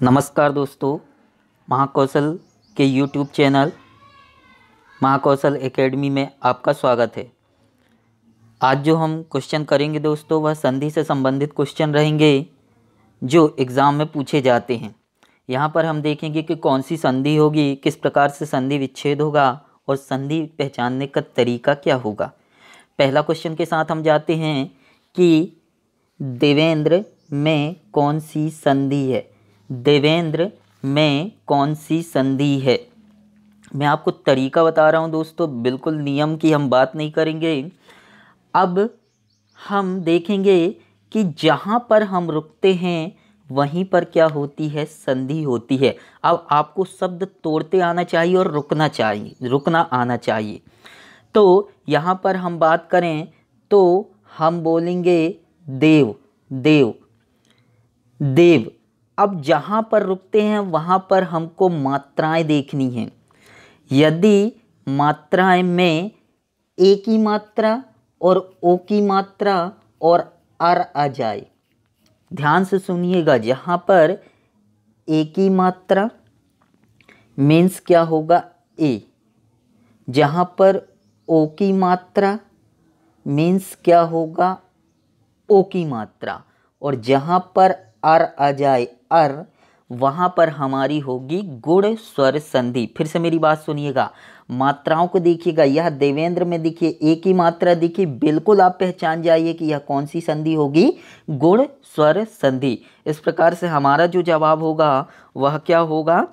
नमस्कार दोस्तों, महाकौशल के यूट्यूब चैनल, महाकौशल एकेडमी में आपका स्वागत है। आज जो हम क्वेश्चन करेंगे दोस्तों, वह संधि से संबंधित क्वेश्चन रहेंगे, जो एग्ज़ाम में पूछे जाते हैं। यहाँ पर हम देखेंगे कि कौन सी संधि होगी, किस प्रकार से संधि विच्छेद होगा, और संधि पहचानने का तरीका क्या होगा। पहला क्वेश्चन के साथ हम जाते हैं कि देवेंद्र में कौन सी संधि है। देवेंद्र, में कौन सी संधि है? मैं आपको तरीका बता रहा हूँ दोस्तों, बिल्कुल नियम की हम बात नहीं करेंगे। अब हम देखेंगे कि जहाँ पर हम रुकते हैं, वहीं पर क्या होती है, संधि होती है। अब आपको शब्द तोड़ते आना चाहिए और रुकना चाहिए, रुकना आना चाहिए। तो यहाँ पर हम बात करें तो हम बोलेंगे देव देव देव। अब जहाँ पर रुकते हैं, वहाँ पर हमको मात्राएँ देखनी हैं। यदि मात्राएँ में ए की मात्रा और ओ की मात्रा और आर आ जाए, ध्यान से सुनिएगा, जहाँ पर ए की मात्रा मीन्स क्या होगा? ए जहाँ पर ओ की मात्रा मीन्स क्या होगा? ओ की मात्रा। और जहाँ पर आर आ जाए अर, वहाँ पर हमारी होगी गुण, स्वर, संधि। फिर से मेरी बात सुनिएगा। मात्राओं को देखिएगा। यह देवेंद्र में देखिए, एक ही मात्रा देखिए, बिल्कुल आप पहचान जाइए कि यह कौन सी संधि होगी। गुण, स्वर, संधि। इस प्रकार से हमारा जो जवाब होगा, वह क्या होगा?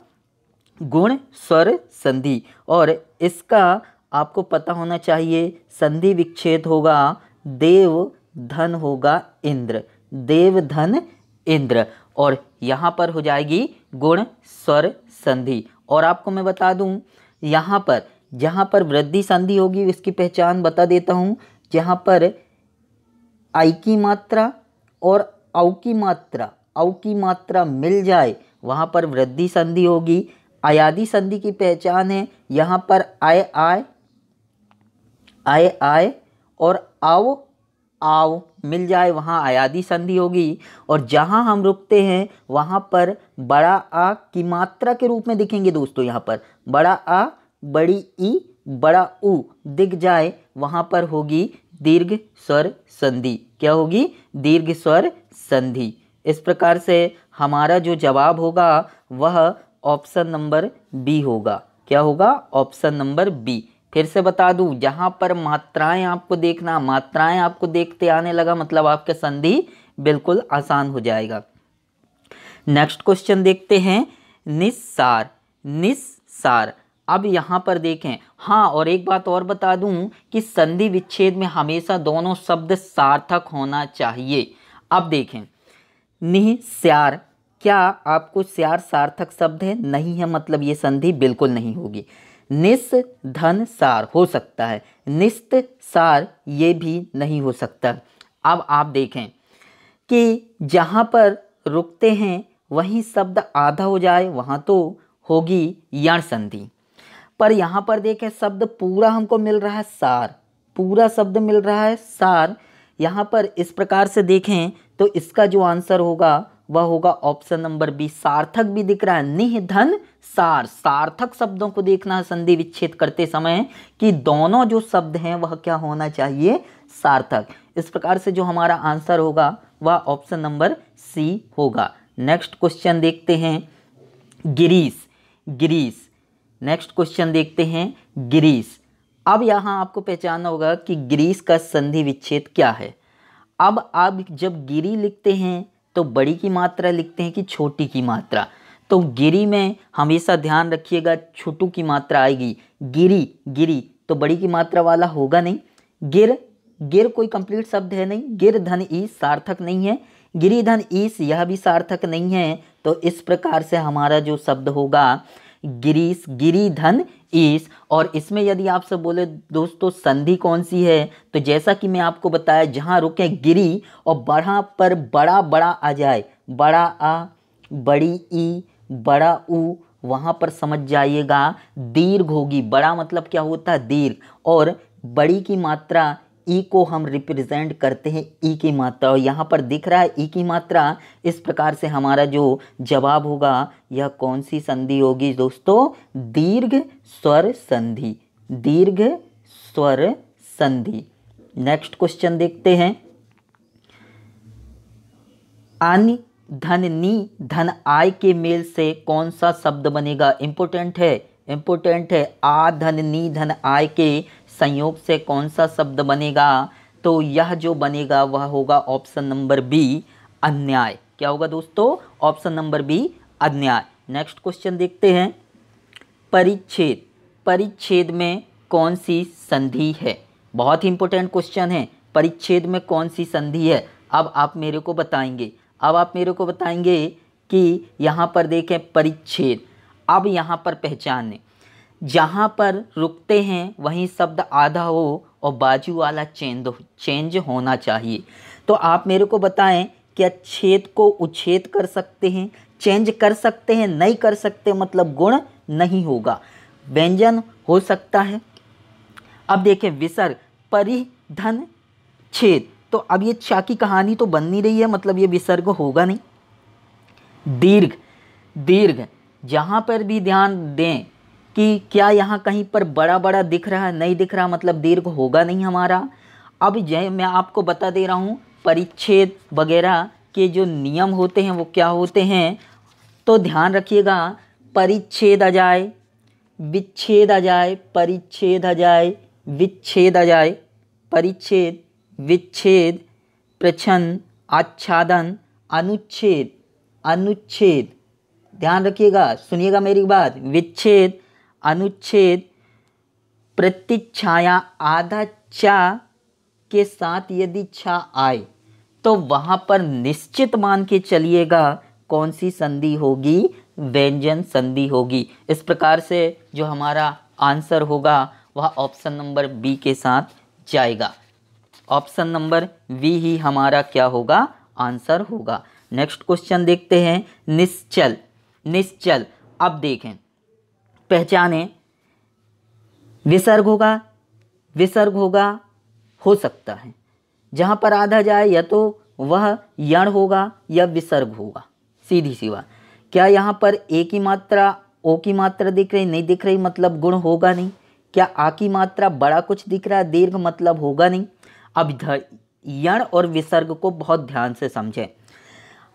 गुण, स्वर, संधि। और इसका आपको पता होना चाहिए, संधि विच्छेद होगा, देव, धन होगा, इंद्र। देव, धन, इंद्र। और यहाँ पर हो जाएगी गुण स्वर संधि। और आपको मैं बता दूँ, यहाँ पर, जहाँ पर वृद्धि संधि होगी उसकी पहचान बता देता हूँ, जहाँ पर आई की मात्रा और औ की मात्रा औ की मात्रा मिल जाए, वहाँ पर वृद्धि संधि होगी। अयादि संधि की पहचान है, यहाँ पर आय आय आय आय और आओ आओ मिल जाए, वहाँ आयादी संधि होगी। और जहाँ हम रुकते हैं, वहाँ पर बड़ा आ की मात्रा के रूप में दिखेंगे दोस्तों यहाँ पर। बड़ा आ, बड़ी ई, बड़ा उ दिख जाए, वहाँ पर होगी दीर्घ स्वर संधि। क्या होगी? दीर्घ स्वर संधि। इस प्रकार से हमारा जो जवाब होगा, वह ऑप्शन नंबर बी होगा। क्या होगा? Option number B. फिर से बता दूँ, जहाँ पर मात्राएँ आपको देखना, मात्राएँ आपको देखते आने लगा मतलब आपके संधि बिल्कुल आसान हो जाएगा। नेक्स्ट क्वेश्चन देखते हैं, निस्सार निस्सार। अब यहाँ पर देखें हाँ और एक बात और बता दूँ कि संधि विच्छेद में हमेशा दोनों शब्द सार्थक होना चाहिए। अब देखें निस्यार क्या आपको स्यार सार्थक शब्द है? नहीं है मतलब ये संधि बिल्कुल नहीं होगी। निस धन सार हो सकता है। निस्त सार ये भी नहीं हो सकता। अब आप देखें कि जहाँ पर रुकते हैं, वहीं शब्द आधा हो जाए, वहाँ तो होगी यण संधि। पर यहाँ पर देखें, शब्द पूरा हमको मिल रहा है सार। पूरा शब्द मिल रहा है सार। यहाँ पर इस प्रकार से देखें तो इसका जो आंसर होगा वह होगा ऑप्शन नंबर बी, सार्थक भी दिख रहा है। निह धन, सार। सार्थक शब्दों को देखना है, संधि विच्छेद करते समय कि दोनों जो शब्द हैं, वह क्या होना चाहिए? सार्थक। इस प्रकार से जो हमारा आंसर होगा, वह ऑप्शन नंबर सी होगा। नेक्स्ट क्वेश्चन देखते हैं, गिरीश। गिरीश। नेक्स्ट क्वेश्चन देखते हैं, गिरीश। अब यहाँ आपको पहचानना होगा कि गिरीश का संधि विच्छेद क्या है। अब आप जब गिरी लिखते हैं तो बड़ी की मात्रा लिखते हैं कि छोटी की मात्रा। तो गिरी में हमेशा ध्यान रखिएगा, छोटू की मात्रा आएगी। गिरी गिरी तो बड़ी की मात्रा वाला होगा नहीं। गिर गिर कोई कंप्लीट शब्द है नहीं। गिर धन ईस सार्थक नहीं है। गिरी धन ईस यह भी सार्थक नहीं है। तो इस प्रकार से हमारा जो शब्द होगा गिरीश गिरी धन ईस और इसमें यदि आपसे बोले, दोस्तों, संधि कौन सी है? तो जैसा कि मैं आपको बताया, जहाँ रुके गिरी और बढ़ा पर बड़ा बड़ा आ जाए। बड़ा आ, बड़ी ई, बड़ा ऊ वहाँ पर समझ जाइएगा। दीर्घ होगी। बड़ा मतलब क्या होता है? दीर्घ। और बड़ी की मात्रा ई को हम रिप्रेजेंट करते हैं ई की मात्रा। और यहाँ पर दिख रहा है ई की मात्रा। इस प्रकार से हमारा जो जवाब होगा, यह कौन सी संधि होगी? दोस्तों, दीर्घ स्वर संधि। दीर्घ स्वर संधि। नेक्स्ट क्वेश्चन देखते हैं। अन्य धन, नी, धन, आय के मेल से कौन सा शब्द बनेगा? इंपोर्टेंट है। इंपोर्टेंट है। आ, धन, नी, धन, आय के संयोग से कौन सा शब्द बनेगा? तो यह जो बनेगा, वह होगा ऑप्शन नंबर बी, अन्याय। क्या होगा दोस्तों? ऑप्शन नंबर बी, अन्याय। नेक्स्ट क्वेश्चन देखते हैं। परिच्छेद। परिच्छेद में कौन सी संधि है? बहुत ही इंपॉर्टेंट क्वेश्चन है। परिच्छेद में कौन सी संधि है? अब आप मेरे को बताएँगे। अब आप मेरे को बताएँगे कि यहाँ पर देखें परिच्छेद। अब यहाँ पर पहचाने जहाँ पर रुकते हैं, वहीं शब्द आधा हो और बाजू वाला चेंज चेंज होना चाहिए। तो आप मेरे को बताएँ, क्या छेद को उच्छेद कर सकते हैं? चेंज कर सकते हैं, नहीं कर सकते मतलब गुण नहीं होगा। व्यंजन हो सकता है। अब देखें विसर्ग परिधन, छेद। तो अब ये चा की कहानी तो बन नहीं रही है मतलब ये विसर्ग होगा नहीं। दीर्घ दीर्घ, जहाँ पर भी ध्यान दें कि क्या यहाँ कहीं पर बड़ा बड़ा दिख रहा है नहीं दिख रहा मतलब दीर्घ होगा नहीं हमारा? अब जय, मैं आपको बता दे रहा हूँ, परिच्छेद वगैरह के जो नियम होते हैं, वो क्या होते हैं? तो ध्यान रखिएगा, परिच्छेद आ जाए विच्छेद आ जाए परिच्छेद आ जाए विच्छेद आ जाए परिच्छेद, विच्छेद प्रछन आच्छादन, अनुच्छेद अनुच्छेद। ध्यान रखिएगा, सुनिएगा मेरी बात, विच्छेद अनुच्छेद प्रतिच्छाया आधा चा के साथ यदि छा आए तो वहाँ पर निश्चित मान के चलिएगा कौन सी संधि होगी? व्यंजन संधि होगी। इस प्रकार से जो हमारा आंसर होगा, वह ऑप्शन नंबर बी के साथ जाएगा। ऑप्शन नंबर वी ही हमारा क्या होगा? आंसर होगा। नेक्स्ट क्वेश्चन देखते हैं। निश्चल। निश्चल। अब देखें। पहचाने। विसर्ग होगा विसर्ग होगा, हो सकता है। जहाँ पर आधा जाए, या तो वह यण होगा, या विसर्ग होगा। सीधी सी बात। क्या यहाँ पर ए की मात्रा, ओ की मात्रा दिख रही, नहीं दिख रही मतलब गुण होगा नहीं? क्या आ की मात्रा बड़ा कुछ दिख रहा है, दीर्घ मतलब होगा नहीं? अब यण और विसर्ग को बहुत ध्यान से समझें।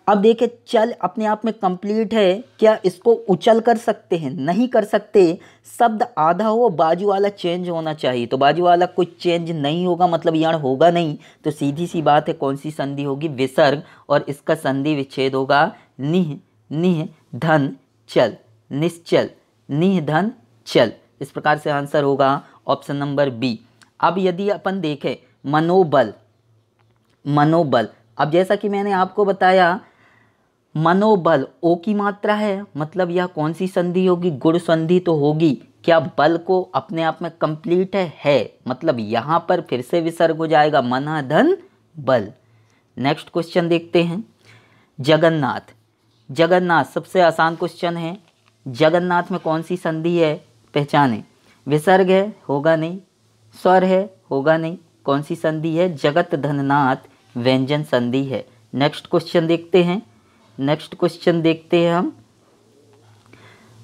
अब देखिए, चल अपने आप में कंप्लीट है, क्या इसको उचल कर सकते हैं? नहीं कर सकते। शब्द आधा हो, बाजू वाला चेंज होना चाहिए। तो बाजू वाला कुछ चेंज नहीं होगा मतलब यण होगा नहीं। तो सीधी सी बात है, कौन सी संधि होगी? विसर्ग, और इसका संधि विच्छेद होगा, निह निह, धन, चल, निश्चल, निह, धन, चल। इस प्रकार से आंसर होगा ऑप्शन नंबर बी अब यदि अपन देखें, मनोबल मनोबल। अब जैसा कि मैंने आपको बताया मनोबल ओ की मात्रा है? मतलब यह कौन सी संधि होगी? गुण संधि तो होगी। क्या बल को अपने आप में कंप्लीट है? है। मतलब यहाँ पर फिर से विसर्ग हो जाएगा। मना धन, बल। नेक्स्ट क्वेश्चन देखते हैं। जगन्नाथ। जगन्नाथ, सबसे आसान क्वेश्चन है। जगन्नाथ में कौन सी संधि है? पहचाने। विसर्ग है? होगा नहीं। स्वर है? होगा नहीं। कौन सी संधि है? जगत धननाथ, व्यंजन संधि है। नेक्स्ट क्वेश्चन देखते हैं। नेक्स्ट क्वेश्चन देखते हैं हम।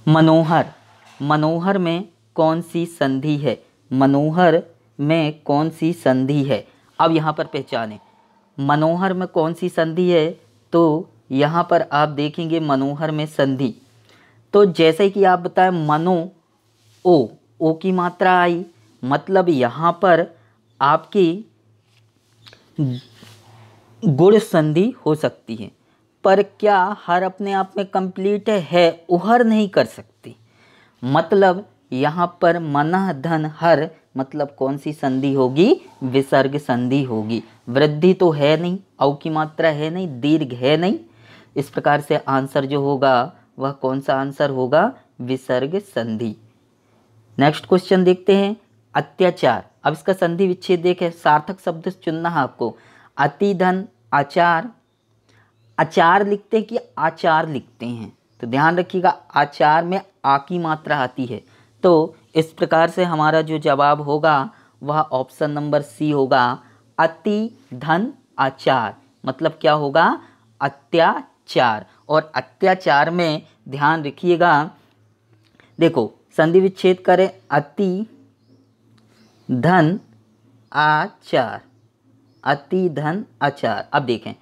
मनोहर। मनोहर में कौन सी संधि है? मनोहर में कौन सी संधि है? अब यहाँ पर पहचाने। मनोहर में कौन सी संधि है? तो यहाँ पर आप देखेंगे मनोहर में संधि। तो जैसे कि आप बताएँ, मनो, ओ ओ की मात्रा आई। मतलब यहाँ पर आपकी गुण संधि हो सकती है। पर क्या हर अपने आप में कंप्लीट है, उहर नहीं कर सकती। मतलब यहाँ पर मनह धन हर मतलब कौन सी संधि होगी? विसर्ग संधि होगी। वृद्धि तो है नहीं, औ की मात्रा है नहीं, दीर्घ है नहीं। इस प्रकार से आंसर जो होगा, वह कौन सा आंसर होगा? विसर्ग संधि। नेक्स्ट क्वेश्चन देखते हैं। अत्याचार। अब इसका संधि विच्छेद देखें। सार्थक शब्द चुनना है आपको। अति धन आचार आचार लिखते हैं कि आचार लिखते हैं। तो ध्यान रखिएगा, आचार में आ की मात्रा आती है। तो इस प्रकार से हमारा जो जवाब होगा, वह ऑप्शन नंबर सी होगा, अति धन आचार। मतलब क्या होगा? अत्याचार। और अत्याचार में ध्यान रखिएगा, देखो, संधि विच्छेद करें, अति धन आचार। अति धन आचार। अब देखें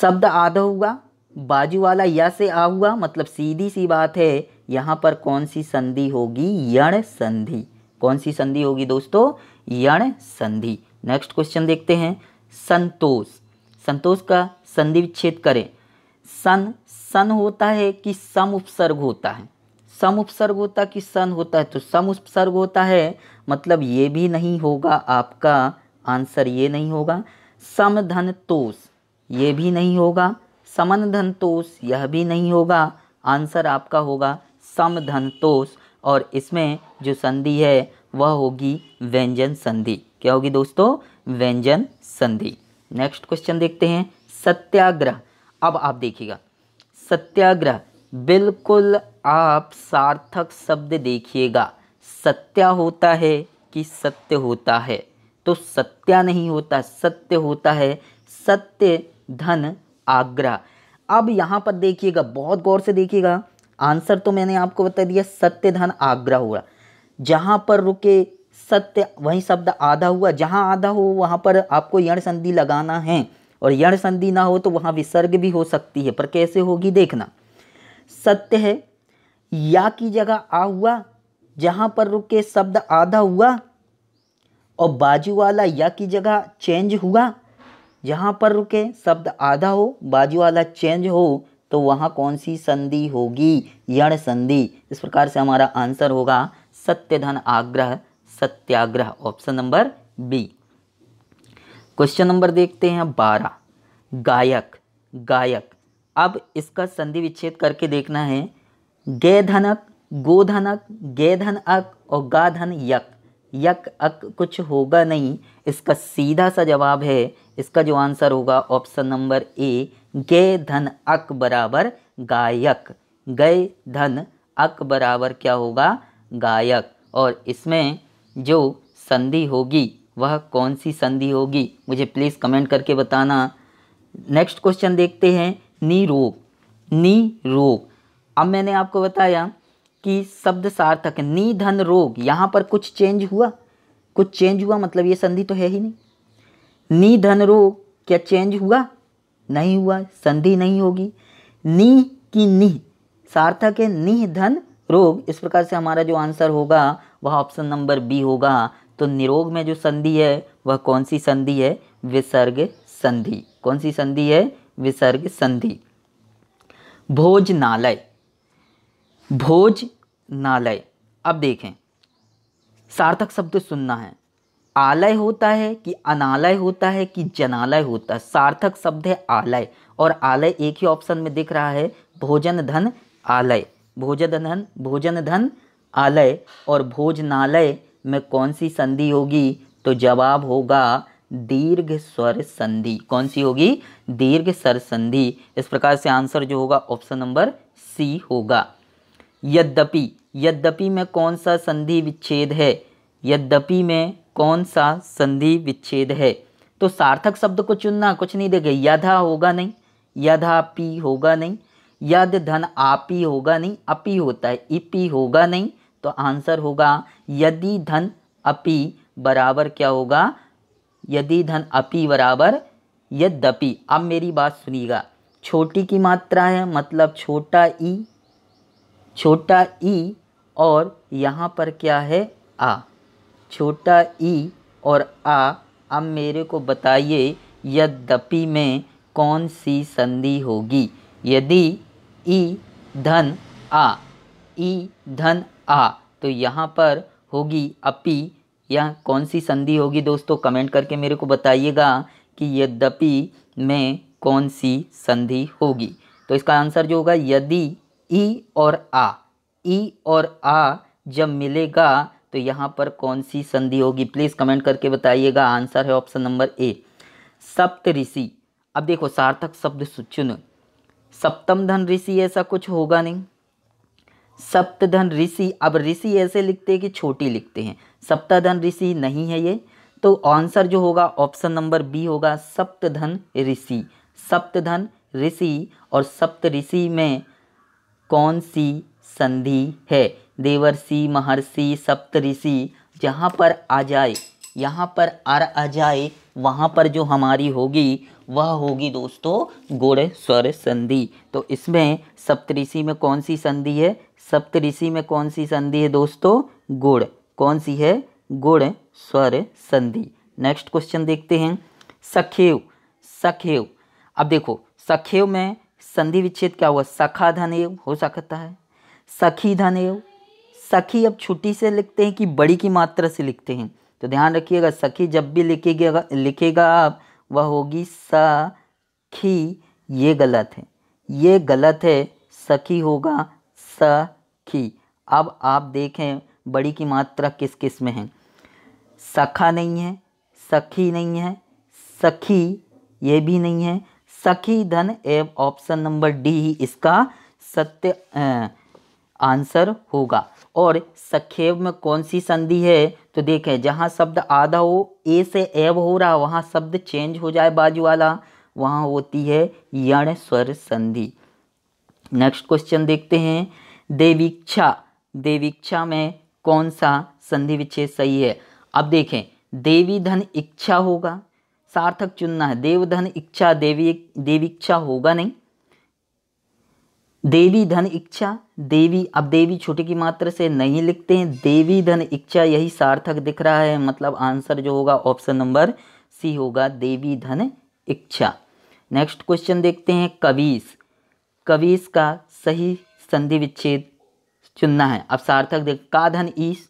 शब्द आधा हुआ, बाजू वाला या से आ हुआ मतलब सीधी सी बात है, यहाँ पर कौन सी संधि होगी? यण संधि। कौन सी संधि होगी दोस्तों? यण संधि। नेक्स्ट क्वेश्चन देखते हैं। संतोष। संतोष का संधि विच्छेद करें। सन सन होता है कि सम उपसर्ग होता है। सम उपसर्ग होता कि सन होता है? तो सम उपसर्ग होता है मतलब ये भी नहीं होगा आपका, आंसर ये नहीं होगा। सम धन तोष। ये भी नहीं होगा। समन तोष यह भी नहीं होगा। आंसर आपका होगा सम तोष और इसमें जो संधि है, वह होगी व्यंजन संधि। क्या होगी दोस्तों? व्यंजन संधि। नेक्स्ट क्वेश्चन देखते हैं। सत्याग्रह। अब आप देखिएगा। सत्याग्रह। बिल्कुल आप सार्थक शब्द देखिएगा। सत्या होता है कि सत्य होता है। तो सत्या नहीं होता, सत्य होता है। सत्य धन, आग्रह। अब यहाँ पर देखिएगा, बहुत गौर से देखिएगा। आंसर तो मैंने आपको बता दिया, सत्य धन, आग्रह हुआ। जहाँ पर रुके, सत्य, वही शब्द आधा हुआ। जहाँ आधा हो, वहाँ पर आपको यण संधि लगाना है। और यण संधि ना हो तो वहाँ विसर्ग भी हो सकती है। पर कैसे होगी, देखना। सत्य है, या की जगह आ हुआ, जहाँ पर रुके, शब्द आधा हुआ, और बाजू वाला या की जगह चेंज हुआ जहाँ पर रुके, शब्द आधा हो, बाजू वाला चेंज हो तो वहाँ कौन सी संधि होगी? यण संधि। इस प्रकार से हमारा आंसर होगा सत्य धन आग्रह, सत्याग्रह, option number B. Question number देखते हैं बारह। गायक गायक। अब इसका संधि विच्छेद करके देखना है। गोधनक गे धन अक और गाधन यक। यक अक कुछ होगा नहीं। इसका सीधा सा जवाब है। इसका जो आंसर होगा ऑप्शन नंबर ए, गे धन अक बराबर गायक। गए धन अक बराबर क्या होगा? गायक। और इसमें जो संधि होगी, वह कौन सी संधि होगी? मुझे प्लीज़ कमेंट करके बताना। नेक्स्ट क्वेश्चन देखते हैं। नी रोग नी रोग अब मैंने आपको बताया कि शब्द सार्थक निधन रोग, यहाँ पर कुछ चेंज हुआ? कुछ चेंज हुआ? मतलब ये संधि तो है ही नहीं। निधन रोग, क्या चेंज हुआ? नहीं हुआ, संधि नहीं होगी। नी की नी, सार्थक है नी धन रोग। इस प्रकार से हमारा जो आंसर होगा, वह ऑप्शन नंबर बी होगा। तो निरोग में जो संधि है, वह कौन सी संधि है? विसर्ग संधि। कौन सी संधि है? विसर्ग संधि। भोजनालय। भोजनालय अब देखें। सार्थक शब्द सुनना है। आलय होता है कि अनालय होता है कि जनालय होता है। सार्थक शब्द है आलय। और आलय एक ही ऑप्शन में दिख रहा है, भोजन धन आलय। भोजन धन भोजन धन आलय। और भोजनालय में कौन सी संधि होगी? तो जवाब होगा, दीर्घ स्वर संधि। कौन सी होगी? दीर्घ स्वर संधि। इस प्रकार से आंसर जो होगा ऑप्शन नंबर सी होगा। यद्यपि यद्यपि में कौन सा संधि विच्छेद है? यद्यपि में कौन सा संधि विच्छेद है? तो सार्थक शब्द को चुनना, कुछ नहीं देगा यथा होगा नहीं यथापि होगा नहीं, यद धन आपी होगा नहीं, अपी होता है। इपी होगा नहीं तो आंसर होगा यदि धन अपी बराबर क्या होगा? यदि धन अपी बराबर यद्यपि। अब मेरी बात सुनिएगा। छोटी की मात्रा है मतलब छोटा ई छोटा ई और यहाँ पर क्या है आ? छोटा ई और आ, अब मेरे को बताइए, यद्यपि में कौन सी संधि होगी? यदि ई धन आ, ई धन आ तो यहाँ पर होगी अपी। यह कौन सी संधि होगी दोस्तों? कमेंट करके मेरे को बताइएगा कि यद्यपि में कौन सी संधि होगी। तो इसका आंसर जो होगा, यदि ई और आ। ई और आ जब मिलेगा तो यहाँ पर कौन सी संधि होगी? प्लीज़ कमेंट करके बताइएगा। आंसर है ऑप्शन नंबर ए सप्त ऋषि। अब देखो, सार्थक शब्द चुन सप्तम धन ऋषि ऐसा कुछ होगा नहीं। सप्त धन ऋषि। अब ऋषि ऐसे लिखते हैं कि छोटी लिखते हैं। सप्तधन ऋषि नहीं है ये। तो आंसर जो होगा ऑप्शन नंबर बी होगा सप्तधन ऋषि। सप्तधन ऋषि और सप्त ऋषि में कौन सी संधि है? देवर्षि, महर्षि सप्त ऋषि जहाँ पर आ जाए, यहाँ पर आर आ जाए, वहाँ पर जो हमारी होगी, वह होगी दोस्तों गुड़ स्वर संधि। तो इसमें सप्तऋषि में कौन सी संधि है? सप्तऋषि में कौन सी संधि है दोस्तों? गुड़ कौन सी है? गुड़ स्वर संधि। नेक्स्ट क्वेश्चन देखते हैं। सखेव। सखेव। अब देखो, सखेव में संधि विच्छेद क्या हुआ? सखा धनेव हो सकता है। सखी धनेव सखी अब छुट्टी से लिखते हैं कि बड़ी की मात्रा से लिखते हैं। तो ध्यान रखिएगा, सखी जब भी लिखेगा लिखेगा आप, वह होगी सखी। ये गलत है। ये गलत है, सखी होगा सखी। अब आप देखें, बड़ी की मात्रा किस किसमें है। सखा नहीं है, सखी नहीं है, सखी ये भी नहीं है सखी धन एव ऑप्शन नंबर डी ही इसका सत्य आंसर होगा। और सखेव में कौन सी संधि है? तो देखें, जहाँ शब्द आधा हो ए से एव हो रहा, वहाँ शब्द चेंज हो जाए बाजू वाला, वहाँ होती है यण स्वर संधि। नेक्स्ट क्वेश्चन देखते हैं। देवीक्षा देवीक्षा में कौन सा संधि विच्छेद सही है? अब देखें, देवी धन इच्छा होगा सार्थक चुनना है। देव धन इच्छा, देवी, देवीक्षा होगा नहीं। देवी धन इच्छा, देवी, अब देवी छोटे की मात्रा से नहीं लिखते हैं। देवी धन इच्छा, यही सार्थक दिख रहा है। मतलब आंसर जो होगा, ऑप्शन नंबर सी होगा देवी धन इच्छा। नेक्स्ट क्वेश्चन देखते हैं, कवीस। कवीस का सही संधि विच्छेद चुनना है। अब सार्थक देख, का धन ईस?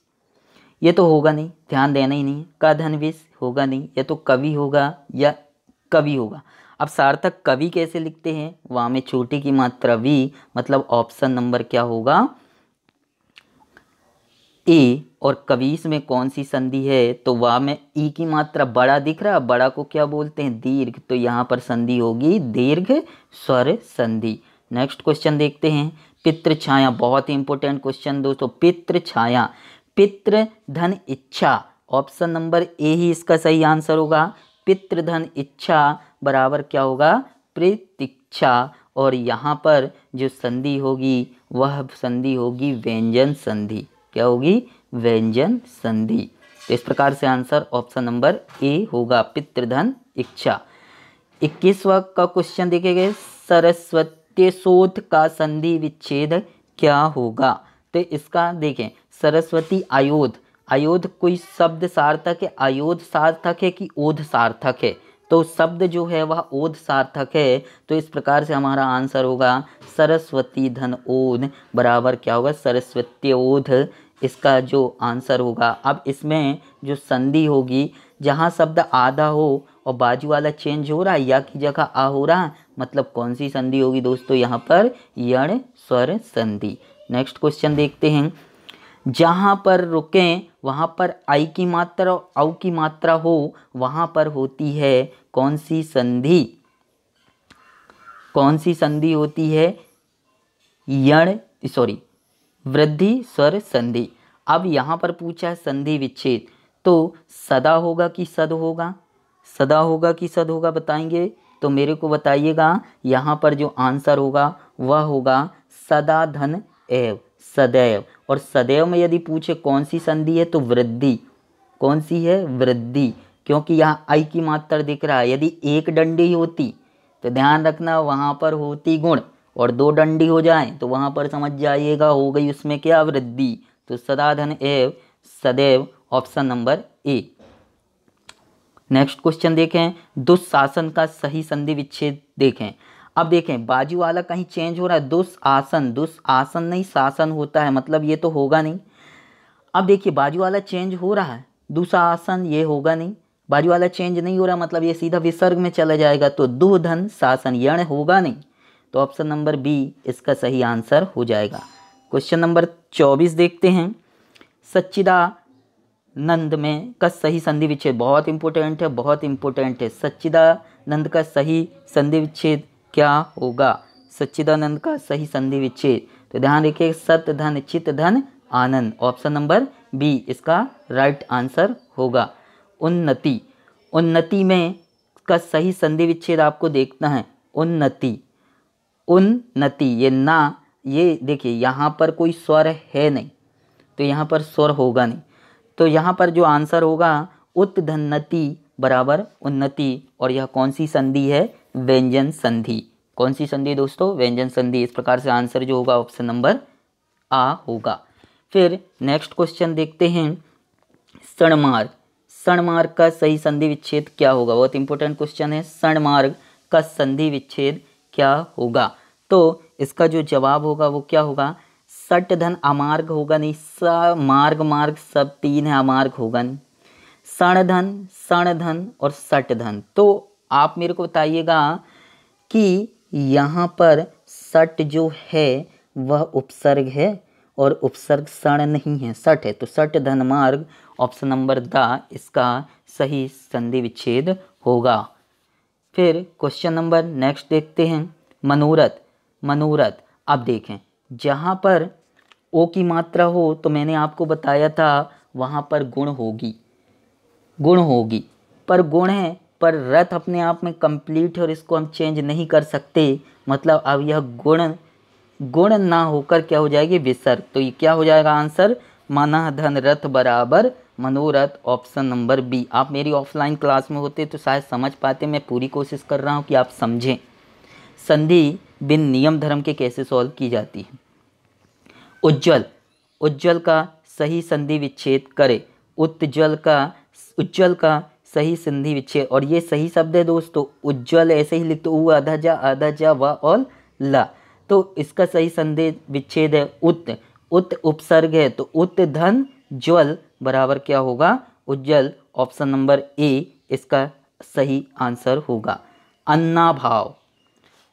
ये तो होगा नहीं, ध्यान देना ही नहीं। का धन विष होगा नहीं, या तो कवि होगा या कवि होगा। अब सार्थक कवि कैसे लिखते हैं? वहाँ, में छोटी की मात्रा वी मतलब ऑप्शन नंबर क्या होगा? ए, और कवीस में कौन सी संधि है? तो वह, में ई की मात्रा बड़ा दिख रहा है बड़ा को क्या बोलते हैं? दीर्घ। तो यहाँ पर संधि होगी दीर्घ स्वर संधि। नेक्स्ट क्वेश्चन देखते हैं। पित्र छाया, बहुत ही इंपॉर्टेंट क्वेश्चन दोस्तों पित्र छाया। पित्र धन इच्छा ऑप्शन नंबर ए ही इसका सही आंसर होगा। पितृधन इच्छा बराबर क्या होगा? प्रतीक्षा। और यहाँ पर जो संधि होगी, वह संधि होगी व्यंजन संधि। क्या होगी? व्यंजन संधि। तो इस प्रकार से आंसर ऑप्शन नंबर ए होगा, पितृधन इच्छा। इक्कीसवा का क्वेश्चन देखेंगे सरस्वती शोध का संधि विच्छेद क्या होगा? तो इसका देखें, सरस्वती आयोध। अयोध कोई शब्द सार्थक है, अयोध सार्थक है कि ओध सार्थक है? तो शब्द जो है वह ओध सार्थक है तो इस प्रकार से हमारा आंसर होगा सरस्वती धन ओध बराबर क्या होगा? सरस्वती ओध। इसका जो आंसर होगा, अब इसमें जो संधि होगी, जहाँ शब्द आधा हो और बाजू वाला चेंज हो रहा है, या की जगह आ हो रहा मतलब कौन सी संधि होगी दोस्तों? यहाँ पर यण, स्वर, संधि। नेक्स्ट क्वेश्चन देखते हैं। जहाँ पर रुकें वहाँ पर आई की मात्रा औ की मात्रा हो, वहाँ पर होती है कौन सी संधि? कौन सी संधि होती है? यण सॉरी वृद्धि, स्वर, संधि। अब यहाँ पर पूछा है संधि विच्छेद। तो सदा होगा कि सद होगा? सदा होगा कि सद होगा बताएँगे? तो मेरे को बताइएगा, यहाँ पर जो आंसर होगा, वह होगा सदा धन एव, सदैव। और सदैव में यदि पूछे कौन सी संधि है तो वृद्धि। कौन सी है? वृद्धि। क्योंकि यहाँ आई की मात्रा दिख रहा है। यदि एक डंडी होती तो ध्यान रखना, वहाँ पर होती गुण। और दो डंडी हो जाए तो वहाँ पर समझ जाइएगा, हो गई उसमें क्या वृद्धि। तो सदाधन एव, सदैव, option number A. Next question देखें। दुशासन का सही संधि विच्छेद देखें। अब देखें बाजू वाला कहीं चेंज हो रहा है, दुस आसन दुस आसन नहीं शासन होता है मतलब ये तो होगा नहीं। अब देखिए बाजू वाला चेंज हो रहा है दूसरा आसन ये होगा नहीं। बाजू वाला चेंज नहीं हो रहा मतलब ये सीधा विसर्ग में चला जाएगा तो दो धन शासन यण होगा नहीं। तो ऑप्शन नंबर बी इसका सही आंसर हो जाएगा। क्वेश्चन नंबर चौबीस देखते हैं। सच्चिदानंद में का सही संधि विच्छेद बहुत इंपॉर्टेंट है, बहुत इंपॉर्टेंट है। सच्चिदानंद का सही संधि विच्छेद क्या होगा? सच्चिदानंद का सही संधि विच्छेद। तो ध्यान रखिए, सत्य धन, चित्त धन, आनंद। ऑप्शन नंबर बी इसका राइट आंसर होगा। उन्नति। उन्नति में का सही संधि विच्छेद आपको देखना है। उन्नति। उन्नति, ये ना, ये देखिए, यहाँ पर कोई स्वर है नहीं तो यहाँ पर स्वर होगा नहीं। तो यहाँ पर जो आंसर होगा, उत्धन्नति बराबर उन्नति, और यह कौन सी संधि है? व्यंजन संधि। कौन सी संधि दोस्तों? व्यंजन संधि। इस प्रकार से आंसर जो होगा, ऑप्शन नंबर आ होगा। फिर नेक्स्ट क्वेश्चन देखते हैं सणमार्ग सणमार्ग का सही संधि विच्छेद क्या होगा? बहुत इंपॉर्टेंट क्वेश्चन है। सणमार्ग का संधि विच्छेद क्या होगा? तो इसका जो जवाब होगा, वो क्या होगा? सट धन अमार्ग होगा नहीं, स मार्ग मार्ग सब तीन है, अमार्ग होगा नहीं। सण धन सण धन और सट धन। तो आप मेरे को बताइएगा कि यहाँ पर सट जो है, वह उपसर्ग है और उपसर्ग सण नहीं है, सट है। तो सट धन मार्ग ऑप्शन नंबर द, इसका सही संधि विच्छेद होगा। फिर क्वेश्चन नंबर नेक्स्ट देखते हैं। मनोरथ मनोरथ, अब देखें। जहाँ पर ओ की मात्रा हो तो मैंने आपको बताया था, वहाँ पर गुण होगी। गुण होगी। पर गुण है पर रथ अपने आप में कंप्लीट है और इसको हम चेंज नहीं कर सकते। मतलब अब यह गुण गुण ना होकर क्या हो जाएगी? विसर्ग। तो ये क्या हो जाएगा आंसर माना धन रथ बराबर, मनोरथ ऑप्शन नंबर बी आप मेरी ऑफलाइन क्लास में होते तो शायद समझ पाते, मैं पूरी कोशिश कर रहा हूँ कि आप समझें। संधि बिन नियम धर्म के कैसे सॉल्व की जाती है? उज्जवल। उज्जवल का सही संधि विच्छेद करे। उत्जल का, उज्जवल का सही संधि विच्छेद। और ये सही शब्द है दोस्तों। उज्जवल ऐसे ही लिखते उ आधा जा आधा जा, व और ला। तो इसका सही संधि विच्छेद है उत। उत उपसर्ग है। तो उत धन ज्वल बराबर क्या होगा? उज्जवल ऑप्शन नंबर ए, इसका सही आंसर होगा। अन्ना भाव।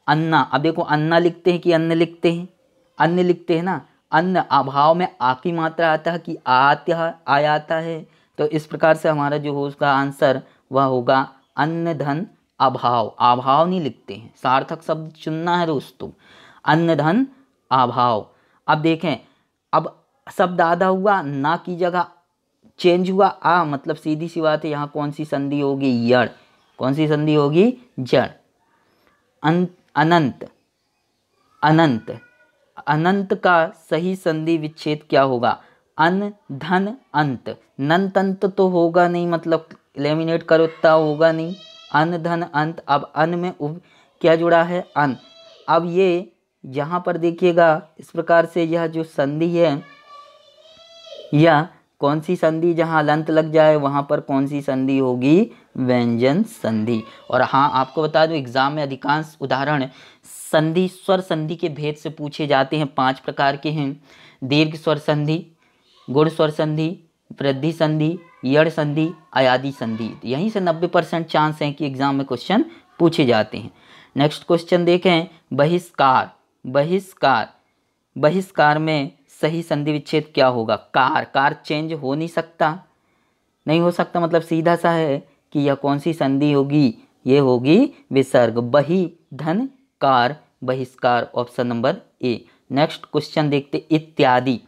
अन्ना। अब देखो, अन्ना लिखते हैं कि अन्न लिखते हैं? अन्न लिखते हैं ना? अन्न अभाव में आ की मात्रा आता है कि आता आयाता है। तो इस प्रकार से हमारा जो हो उसका आंसर वह होगा अन्न धन अभाव। अभाव नहीं लिखते हैं। सार्थक शब्द चुनना है दोस्तों। अन्न धन अभाव। अब देखें, अब शब्द आधा हुआ, ना की जगह चेंज हुआ। आ मतलब सीधी सी बात है, यहाँ कौन सी संधि होगी? यड़ कौन सी संधि होगी? जड़। अनंत। अनंत। अनंत का सही संधि विच्छेद क्या होगा? अन धन अंत। नंत अंत तो होगा नहीं मतलब लेमिनेट करो ता होगा नहीं। अन धन अंत, अब अन में उब क्या जुड़ा है? अन। अब ये यहाँ पर देखिएगा, इस प्रकार से यह जो संधि है, यह कौन सी संधि, जहाँ लंत लग जाए, वहाँ पर कौन सी संधि होगी? व्यंजन संधि। और हाँ आपको बता दूँ एग्ज़ाम में अधिकांश उदाहरण संधि, स्वर संधि के भेद से पूछे जाते हैं, पाँच प्रकार के हैं। दीर्घ स्वर संधि गुण स्वर संधि, वृद्धि संधि, यड़ संधि अयादि संधि। यहीं से नब्बे परसेंट चांस हैं कि एग्ज़ाम में क्वेश्चन पूछे जाते हैं। नेक्स्ट क्वेश्चन देखें, बहिष्कार। बहिष्कार। बहिष्कार में सही संधि विच्छेद क्या होगा? कार। कार चेंज हो नहीं सकता। नहीं हो सकता मतलब सीधा सा है कि यह कौन सी संधि होगी? ये होगी विसर्ग। बही, धन, कार। बहिष्कार option number A next question देखते इत्यादि।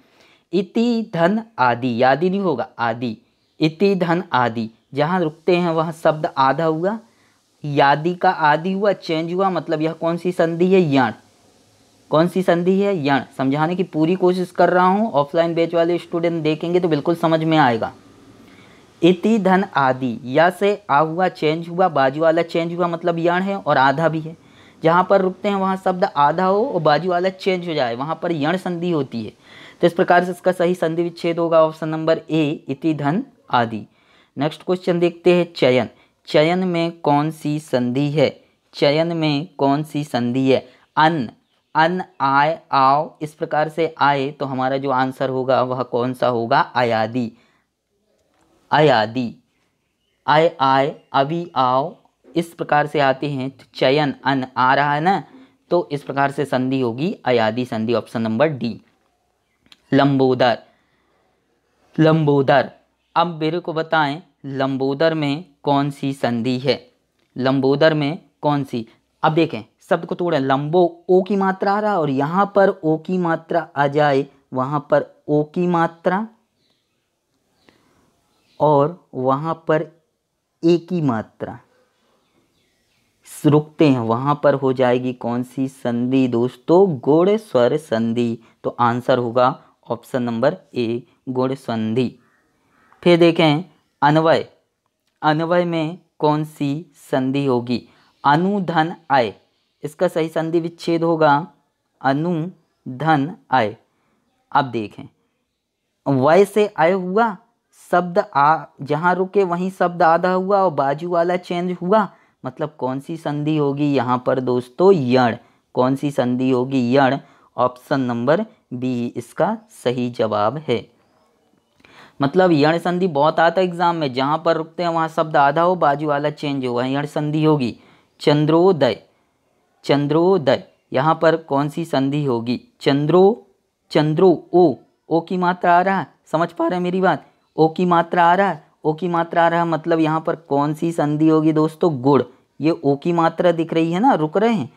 इति धन आदि, यादि नहीं होगा, आदि। इति धन आदि, जहाँ रुकते हैं वह शब्द आधा हुआ, यादि का आदि हुआ चेंज हुआ मतलब यह कौन सी संधि है? यण। कौन सी संधि है? यण। समझाने की पूरी कोशिश कर रहा हूँ ऑफलाइन बेच वाले स्टूडेंट देखेंगे तो बिल्कुल समझ में आएगा। इति धन आदि, या से आ हुआ चेंज हुआ, बाजू वाला चेंज हुआ मतलब यण है और आधा भी है। जहाँ पर रुकते हैं वहाँ शब्द आधा हो और बाजू वाला चेंज हो जाए, वहाँ पर यण संधि होती है। तो इस प्रकार से इसका सही संधि विच्छेद होगा ऑप्शन नंबर ए इति धन आदि। नेक्स्ट क्वेश्चन देखते हैं, चयन। चयन में कौन सी संधि है? चयन में कौन सी संधि है? अन्न अन आय, आओ। इस प्रकार से आए तो हमारा जो आंसर होगा, वह कौन सा होगा? अयादि अयादि आय आय, अभी आओ। इस प्रकार से आते हैं तो चयन, अन आ रहा है ना? तो इस प्रकार से संधि होगी अयादि संधि ऑप्शन नंबर डी लंबोदर। लंबोदर। अब मेरे को बताएँ, लंबोदर में कौन सी संधि है? लंबोदर में कौन सी? अब देखें शब्द को तोड़ें, लंबो ओ की मात्रा आ रहा और यहाँ पर ओ की मात्रा आ जाए, वहाँ पर ओ की मात्रा और वहाँ पर एक की मात्रा। रुकते हैं, वहाँ पर हो जाएगी कौन सी संधि? दोस्तों गुण स्वर संधि। तो आंसर होगा ऑप्शन नंबर ए, गुण संधि। फिर देखें, अन्वय। अन्वय में कौन सी संधि होगी? अनुधन आय। इसका सही संधि विच्छेद होगा। अनुधन आय। अब देखें। वय से आय हुआ, शब्द आ, जहाँ रुके वहीं शब्द आधा हुआ और बाजू वाला चेंज हुआ। मतलब कौन सी संधि होगी? यहाँ पर दोस्तों, यण। कौन सी संधि होगी? यण। ऑप्शन नंबर बी इसका सही जवाब है। मतलब यण संधि बहुत आता है एग्ज़ाम में, जहाँ पर रुकते हैं, वहाँ शब्द आधा हो, बाजू वाला चेंज हुआ यण संधि होगी। चंद्रोदय चंद्रोदय, यहाँ पर कौन सी संधि होगी? चंद्रो चंद्रो, ओ ओ की मात्रा आ रहा है। समझ पा रहे हैं मेरी बात? ओ की मात्रा आ रहा है। ओ की मात्रा आ रहा है मतलब यहाँ पर कौन सी संधि होगी दोस्तों? गुड़ ये ओ की मात्रा दिख रही है ना? रुक रहे हैं।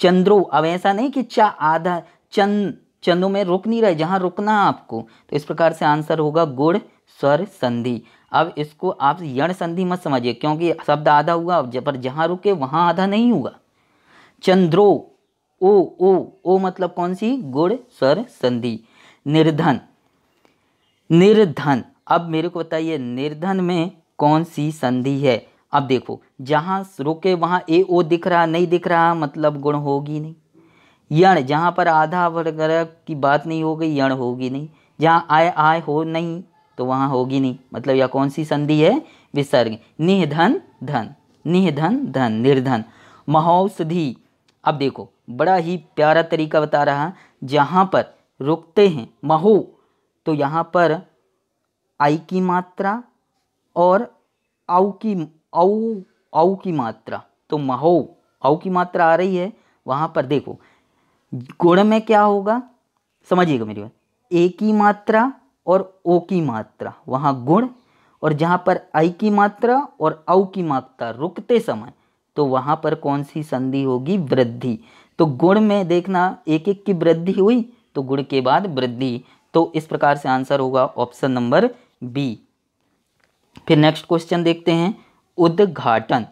चंद्रो, अब ऐसा नहीं कि चा आधा चंद चंदों में रुक नहीं रहे, जहाँ रुकना आपको। तो इस प्रकार से आंसर होगा गुड़, स्वर, संधि। अब इसको आप यण संधि मत समझिए, क्योंकि शब्द आधा हुआ पर जहाँ रुके, वहाँ आधा नहीं हुआ। चंद्रो, ओ ओ ओ मतलब कौन सी? गुड़, स्वर, संधि। निर्धन निर्धन। अब मेरे को बताइए, निर्धन में कौन सी संधि है? अब देखो, जहाँ रुके, वहाँ ए, ओ दिख रहा, नहीं दिख रहा मतलब गुण होगी नहीं। यण, जहाँ पर आधा वगैरह की बात नहीं हो गई, यण होगी नहीं। जहाँ आय आय हो नहीं तो वहाँ होगी नहीं। मतलब यह कौन सी संधि है? विसर्ग। निधन, धन। निधन, धन। निर्धन। महौषधि अब देखो, बड़ा ही प्यारा तरीका बता रहा जहाँ पर रुकते हैं, महो तो यहाँ पर आई की मात्रा और औ की औ औ की मात्रा। तो महो औ की मात्रा आ रही है। वहाँ पर देखो गुण में क्या होगा? समझिएगा मेरी बात। ए की मात्रा और ओ की मात्रा, वहाँ गुण और जहाँ पर आई की मात्रा और औ की मात्रा रुकते समय तो वहाँ पर कौन सी संधि होगी? वृद्धि। तो गुण में देखना एक एक की वृद्धि हुई तो गुण के बाद वृद्धि। तो इस प्रकार से आंसर होगा ऑप्शन नंबर बी। फिर नेक्स्ट क्वेश्चन देखते हैं, उद्घाटन।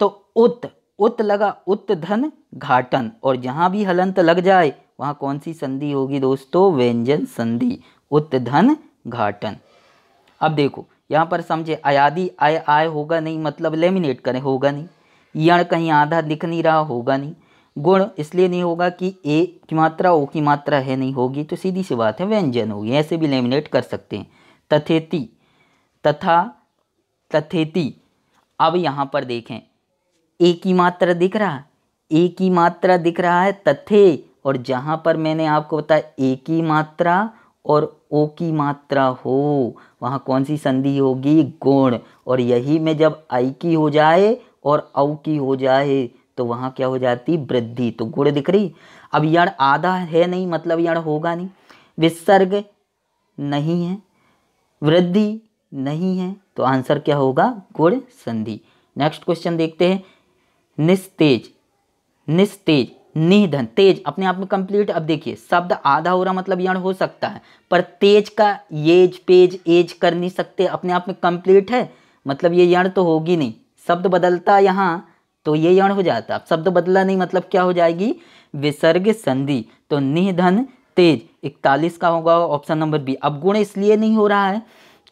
तो उत उत लगा, उत धन, घाटन। और जहाँ भी हलंत लग जाए, वहाँ कौन सी संधि होगी दोस्तों? व्यंजन संधि, उत धन, घाटन। अब देखो, यहाँ पर समझे, अयादि आय आय होगा नहीं मतलब लेमिनेट करें, होगा नहीं। यण कहीं आधा दिख नहीं रहा, होगा नहीं। गुण इसलिए नहीं होगा कि ए की मात्रा, ओ की मात्रा है नहीं होगी तो सीधी सी बात है, व्यंजन होगी। ऐसे भी लेमिनेट कर सकते हैं। तथेति, तथा, तथेति। अब यहाँ पर देखें ए की मात्रा दिख रहा ए की मात्रा दिख रहा है तथे। और जहाँ पर मैंने आपको बताया ए की मात्रा और ओ की मात्रा हो, वहाँ कौन सी संधि होगी? गुण। और यही में जब आई की हो जाए और औ की हो जाए तो वहाँ क्या हो जाती? वृद्धि। तो गुण दिख रही। अब यण आधा है नहीं मतलब यण होगा नहीं। विसर्ग नहीं है, वृद्धि नहीं है तो आंसर क्या होगा? गुण संधि। नेक्स्ट क्वेश्चन देखते हैं। निस्तेज निस्तेज, निधन, तेज, अपने आप में कंप्लीट अब देखिए, शब्द आधा हो रहा मतलब यण हो सकता है, पर तेज का येज, पेज, एज कर नहीं सकते, अपने आप में कंप्लीट है मतलब ये यण तो होगी नहीं। शब्द बदलता यहाँ तो ये यण हो जाता। अब शब्द बदला नहीं मतलब क्या हो जाएगी? विसर्ग संधि तो निधन, तेज, इकतालीस का होगा ऑप्शन नंबर बी अब गुण इसलिए नहीं हो रहा है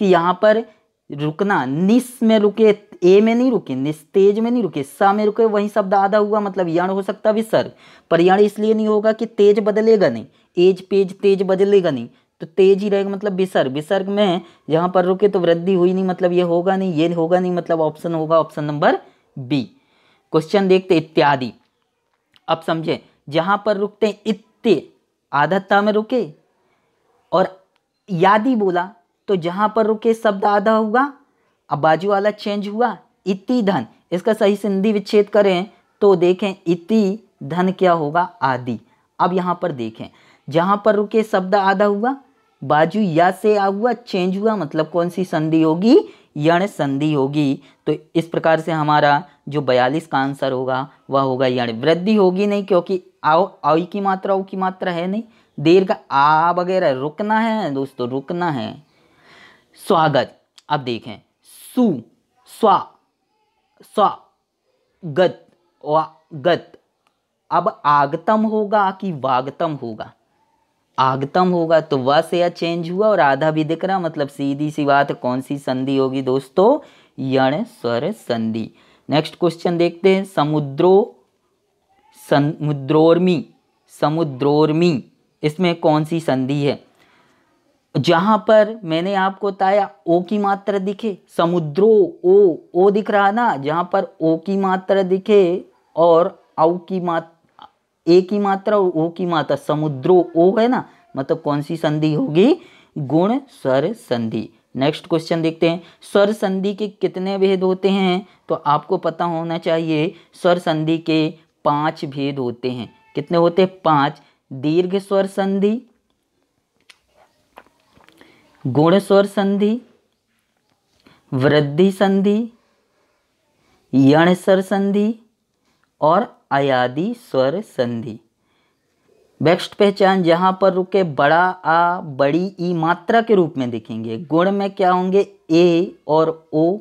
कि यहाँ पर रुकना, निस में रुके ए में नहीं रुके निस्तेज में नहीं रुके, सा में रुके, वही शब्द आधा हुआ मतलब यण हो सकता विसर्ग पर यण इसलिए नहीं होगा कि तेज बदलेगा नहीं, एज पेज तेज बदलेगा नहीं तो तेज ही रहेगा मतलब विसर्ग विसर्ग में जहाँ पर रुके तो वृद्धि हुई नहीं मतलब ये होगा नहीं, ये होगा नहीं मतलब ऑप्शन होगा ऑप्शन नंबर बी क्वेश्चन देखते इत्यादि। अब समझे, जहाँ पर रुकते इत्ते आधत्ता में रुके, और यादि बोला तो जहाँ पर रुके शब्द आधा हुआ अब बाजू वाला चेंज हुआ, इति धन। इसका सही सिंधी विच्छेद करें तो देखें इति धन क्या होगा, आदि। अब यहाँ पर देखें, जहाँ पर रुके शब्द आधा हुआ, बाजू या से आ हुआ चेंज हुआ मतलब कौन सी संधि होगी? यण संधि होगी। तो इस प्रकार से हमारा जो बयालीस का आंसर होगा, वह होगा यण। वृद्धि होगी नहीं, क्योंकि आओ आई की मात्रा ओ की मात्रा है नहीं। देर का आ वगैरह, रुकना है दोस्तों, रुकना है। स्वागत। अब देखें सु स्वा स्वा गत वा गत अब आगतम होगा कि वागतम होगा? आगतम होगा तो व से या चेंज हुआ और आधा भी दिख रहा मतलब सीधी सी बात, कौन सी संधि होगी दोस्तों? यण, स्वर, संधि। नेक्स्ट क्वेश्चन देखते हैं। समुद्रो, समुद्रोर्मी समुद्रोर्मी। इसमें कौन सी संधि है? जहाँ पर मैंने आपको बताया ओ की मात्रा दिखे, समुद्रो, ओ ओ दिख रहा ना, जहाँ पर ओ की मात्रा दिखे और औ की मात्रा ए की मात्रा और ओ की मात्रा, समुद्रो, ओ है ना मतलब कौन सी संधि होगी? गुण स्वर संधि। नेक्स्ट क्वेश्चन देखते हैं। स्वर संधि के कितने भेद होते हैं? तो आपको पता होना चाहिए, स्वर संधि के पाँच भेद होते हैं। कितने होते हैं? पाँच। दीर्घ स्वर संधि गुण स्वर संधि, वृद्धि संधि यण स्वर संधि और अयादि स्वर संधि। बेस्ट पहचान जहाँ पर रुके बड़ा, आ, बड़ी, ई मात्रा के रूप में दिखेंगे। गुण में क्या होंगे? ए और ओ।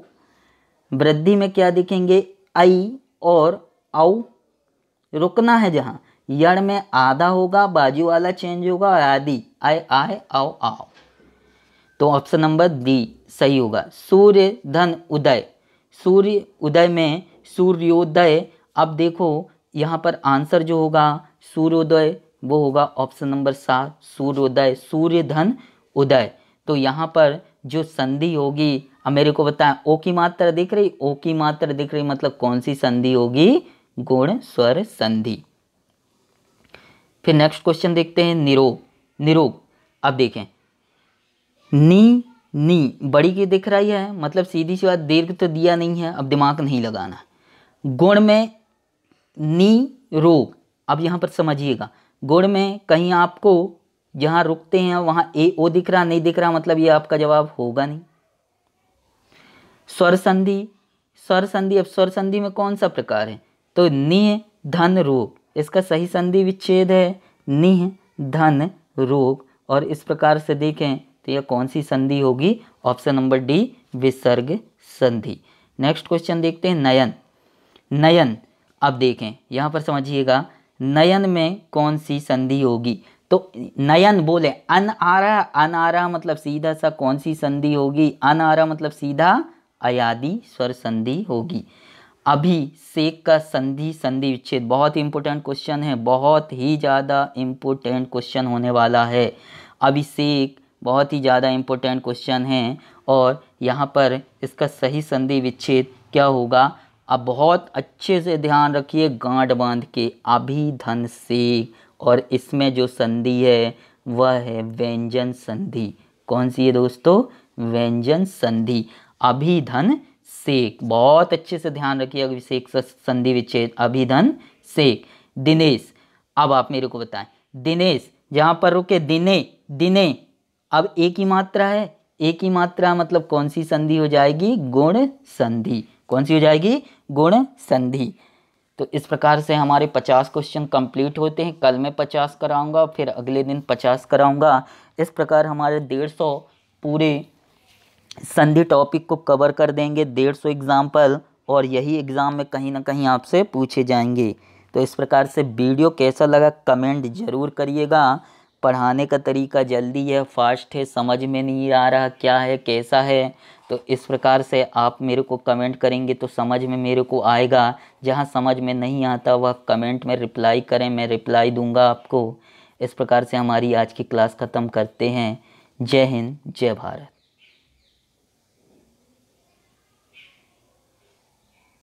वृद्धि में क्या दिखेंगे? आई और औ। रुकना है जहाँ। यण में आधा होगा, बाजू वाला चेंज होगा और आदि आए आए, आओ आओ। तो ऑप्शन नंबर डी सही होगा। सूर्य धन उदय। सूर्य उदय में सूर्योदय, अब देखो, यहाँ पर आंसर जो होगा, सूर्योदय, वो होगा ऑप्शन नंबर सात, सूर्योदय, सूर्य धन उदय। तो यहाँ पर जो संधि होगी, अब मेरे को बताएँ, ओ की मात्रा दिख रही, ओ की मात्रा दिख रही मतलब कौन सी संधि होगी? गुण स्वर संधि। फिर नेक्स्ट क्वेश्चन देखते हैं, निरोग। निरोग, अब देखें। नी नी, बड़ी की दिख रही है मतलब सीधी सी बात, दीर्घ तो दिया नहीं है, अब दिमाग नहीं लगाना। गुण में नी, रोग। अब यहाँ पर समझिएगा, गुण में कहीं आपको जहाँ रुकते हैं, वहाँ ए, ओ दिख रहा, नहीं दिख रहा मतलब ये आपका जवाब होगा नहीं। स्वर संधि। स्वर संधि, अब स्वर संधि में कौन सा प्रकार है? तो निह धन, रोग। इसका सही संधि विच्छेद है निह धन, रोग। और इस प्रकार से देखें तो यह कौन सी संधि होगी? ऑप्शन नंबर डी, विसर्ग संधि। नेक्स्ट क्वेश्चन देखते हैं, नयन। नयन, अब देखें, यहाँ पर समझिएगा, नयन में कौन सी संधि होगी? तो नयन बोले अन आ रहा अन आ रहा मतलब सीधा सा कौन सी संधि होगी? अन आ रहा मतलब सीधा अयादि स्वर संधि होगी। अभी सेक का संधि संधि विच्छेद, बहुत ही इंपॉर्टेंट क्वेश्चन है, बहुत ही ज़्यादा इम्पोर्टेंट क्वेश्चन होने वाला है। अभिषेक बहुत ही ज़्यादा इम्पोर्टेंट क्वेश्चन है और यहाँ पर इसका सही संधि विच्छेद क्या होगा? अब बहुत अच्छे से ध्यान रखिए गांठ बाँध के अभिधन से और इसमें जो संधि है, वह है व्यंजन संधि। कौन सी है दोस्तों? व्यंजन संधि। अभिधन सेक। बहुत अच्छे से ध्यान रखिए अभिषेक संधि विच्छेद। अभिधन सेक। दिनेश, अब आप मेरे को बताएँ। दिनेश, जहाँ पर रुके दिने दिने अब एक ही मात्रा है। एक ही मात्रा मतलब कौन सी संधि हो जाएगी? गुण संधि। कौन सी हो जाएगी? गुण संधि। तो इस प्रकार से हमारे पचास क्वेश्चन कंप्लीट होते हैं। कल मैं पचास कराऊँगा, फिर अगले दिन पचास कराऊँगा। इस प्रकार हमारे डेढ़ सौ पूरे संधि टॉपिक को कवर कर देंगे। डेढ़ सौ एग्ज़ाम्पल और यही एग्ज़ाम में कहीं ना कहीं आपसे पूछे जाएँगे। तो इस प्रकार से वीडियो कैसा लगा? कमेंट ज़रूर करिएगा। पढ़ाने का तरीका जल्दी है, फास्ट है, समझ में नहीं आ रहा क्या है, कैसा है तो इस प्रकार से आप मेरे को कमेंट करेंगे तो समझ में मेरे को आएगा। जहाँ समझ में नहीं आता वह कमेंट में रिप्लाई करें, मैं रिप्लाई दूँगा आपको। इस प्रकार से हमारी आज की क्लास ख़त्म करते हैं। जय हिंद, जय भारत।